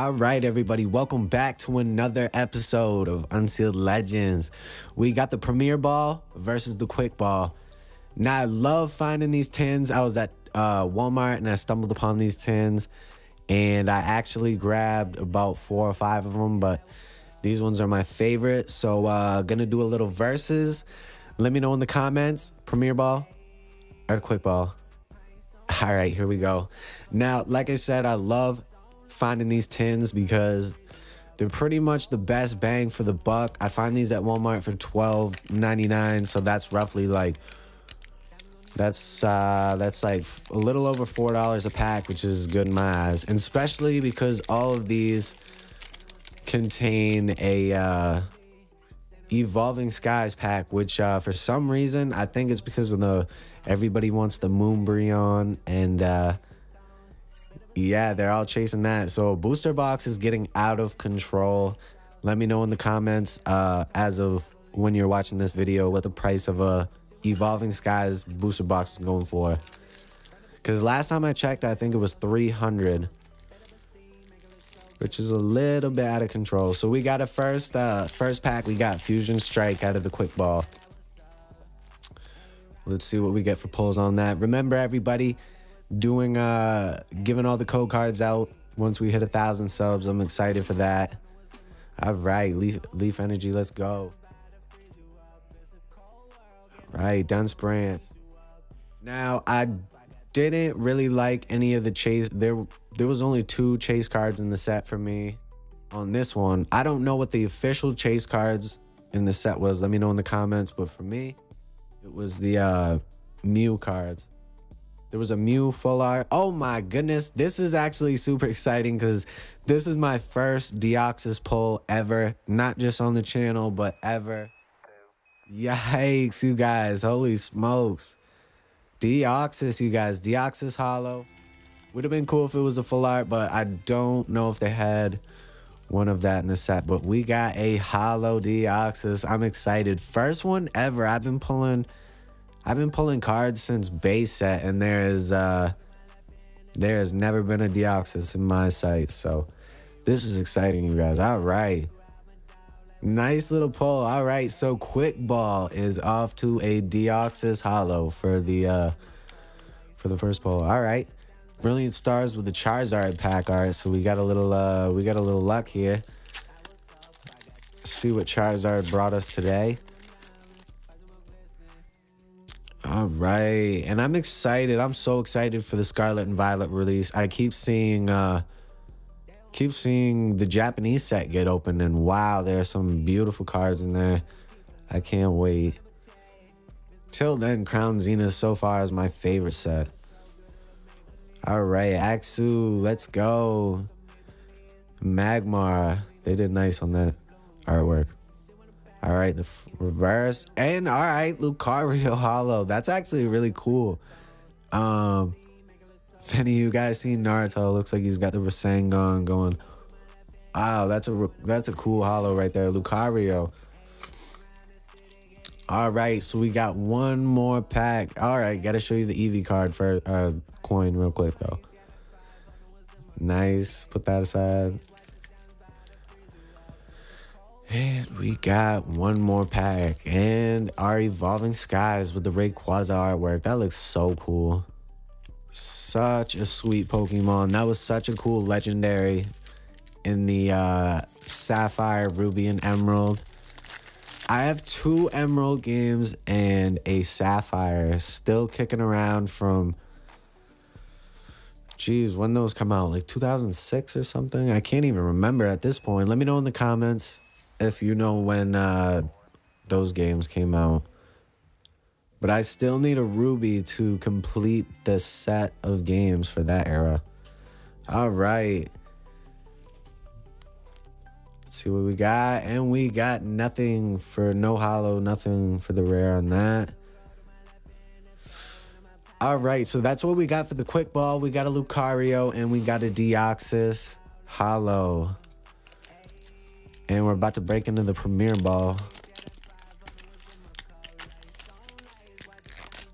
All right, everybody, welcome back to another episode of Unsealed Legends. We got the Premier Ball versus the Quick Ball. Now, I love finding these tins. I was at uh, Walmart and I stumbled upon these tins, and I actually grabbed about four or five of them, but these ones are my favorite. So, uh, gonna do a little verses. Let me know in the comments, Premier Ball or Quick Ball. All right, here we go. Now, like I said, I love finding these tins because they're pretty much the best bang for the buck. I find these at Walmart for $12.99, so that's roughly like that's uh that's like a little over four dollars a pack, which is good in my eyes. And especially because all of these contain a uh Evolving Skies pack, which uh, for some reason I think it's because of the everybody wants the Moonbreon and uh, yeah, they're all chasing that. So booster box is getting out of control. Let me know in the comments uh, as of when you're watching this video what the price of a Evolving Skies booster box is going for. Because last time I checked, I think it was 300 which is a little bit out of control. So we got a first uh, first pack. We got Fusion Strike out of the Quick Ball. Let's see what we get for pulls on that. Remember, everybody, doing uh, giving all the code cards out once we hit a thousand subs. I'm excited for that. All right, Leaf Leaf Energy, let's go. All right, Dunsparce. Now I didn't really like any of the chase. There there was only two chase cards in the set for me on this one. I don't know what the official chase cards in the set was. Let me know in the comments. But for me, it was the uh, Mew cards. There was a Mew full art. Oh my goodness. This is actually super exciting because this is my first Deoxys pull ever. Not just on the channel, but ever. Yikes, you guys. Holy smokes. Deoxys, you guys. Deoxys Holo. Would have been cool if it was a full art, but I don't know if they had one of that in the set. But we got a Holo Deoxys. I'm excited. First one ever. I've been pulling I've been pulling cards since base set, and there is uh there has never been a Deoxys in my sight. So this is exciting, you guys. All right. Nice little pull. All right, so Quick Ball is off to a Deoxys Holo for the uh for the first pull. All right. Brilliant Stars with the Charizard pack. All right, so we got a little uh we got a little luck here. see what Charizard brought us today. All right, and I'm excited. I'm so excited for the Scarlet and Violet release. I keep seeing uh keep seeing the Japanese set get open, and wow, there are some beautiful cards in there. I can't wait. Till then, Crown Zenith so far is my favorite set. All right, Axew, let's go. Magmar, they did nice on that artwork. All right, the reverse, and all right, Lucario Holo. That's actually really cool. Um, if any of you guys seen Naruto, looks like he's got the Rasengan going. Wow, that's a that's a cool holo right there, Lucario. All right, so we got one more pack. All right, got to show you the Eevee card for uh coin real quick though. Nice, put that aside. And we got one more pack and our Evolving Skies with the Rayquaza artwork. That looks so cool. Such a sweet Pokemon. That was such a cool legendary in the uh, Sapphire, Ruby, and Emerald. I have two Emerald games and a Sapphire still kicking around from. Jeez, when those come out? Like 2006 or something? I can't even remember at this point. Let me know in the comments if you know when uh, those games came out. But I still need a Ruby to complete the set of games for that era. All right. Let's see what we got. And we got nothing for no holo, nothing for the rare on that. All right, so that's what we got for the quick ball. We got a Lucario and we got a Deoxys holo. And we're about to break into the Premier Ball.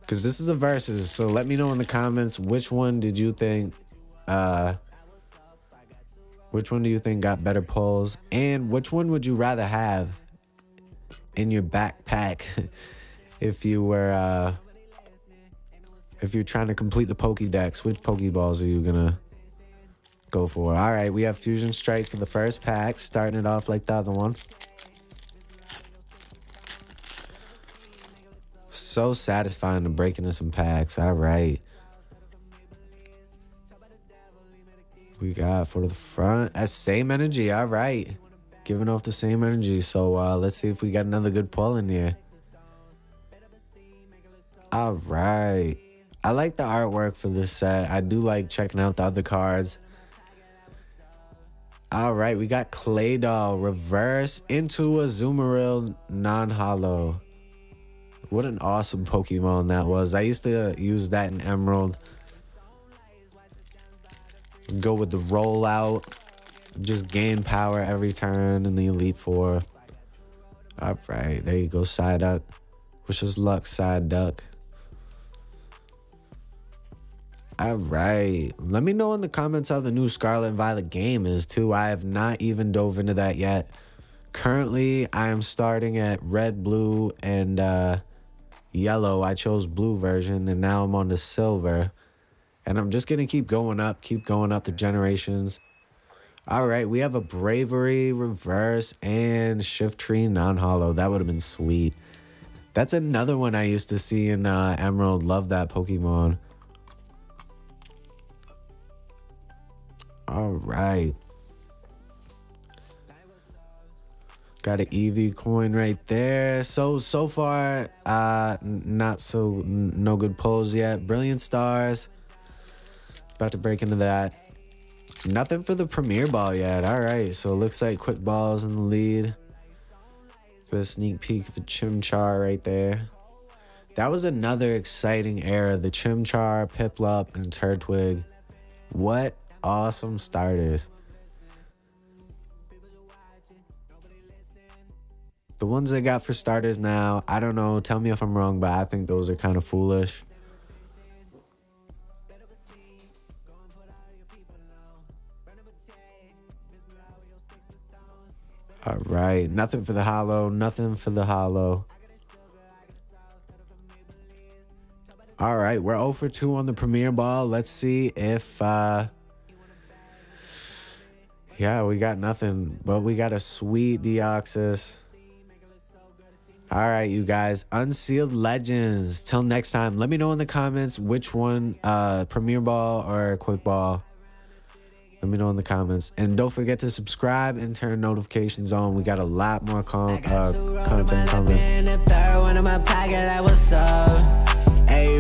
because this is a versus. So let me know in the comments which one did you think, uh, Which one do you think got better pulls? And which one would you rather have in your backpack if you were uh if you're trying to complete the Pokédex? Which Pokeballs are you gonna go for? All right, we have Fusion Strike for the first pack, starting it off like the other one. So satisfying to break into some packs. All right. We got for the front. That same energy. All right. Giving off the same energy. So uh, let's see if we got another good pull in here. All right. I like the artwork for this set. I do like checking out the other cards. All right, we got Claydol reverse into a Azumarill non-holo. What an awesome Pokemon that was. I used to use that in Emerald. Go with the rollout. Just gain power every turn in the Elite Four. All right, there you go, side Psyduck. Wish us luck, Psyduck. All right. Let me know in the comments how the new Scarlet and Violet game is, too. I have not even dove into that yet. Currently, I am starting at red, blue, and uh, yellow. I chose blue version, and now I'm on the silver. And I'm just going to keep going up, keep going up the generations. All right, we have a Braviary, reverse and Shiftry non-holo. That would have been sweet. That's another one I used to see in uh, Emerald. Love that Pokemon. All right. Got an Eevee coin right there. So so far, uh, not so no good pulls yet. Brilliant stars. About to break into that. Nothing for the premier ball yet. All right, so it looks like quick balls in the lead. For a sneak peek of the Chimchar right there. That was another exciting era. The Chimchar, Piplup, and Turtwig. What awesome starters. The ones they got for starters now, I don't know. Tell me if I'm wrong, but I think those are kind of foolish. All right, nothing for the holo, nothing for the holo. All right, we're 0 for 2 on the Premier Ball. Let's see if uh, yeah, we got nothing, but we got a sweet Deoxys. All right, you guys, Unsealed Legends. Till next time, let me know in the comments which one, uh, Premier Ball or Quick Ball. Let me know in the comments. And don't forget to subscribe and turn notifications on. We got a lot more con uh, content coming.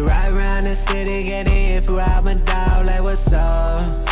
Right around the city, getting for my dog, like what's up?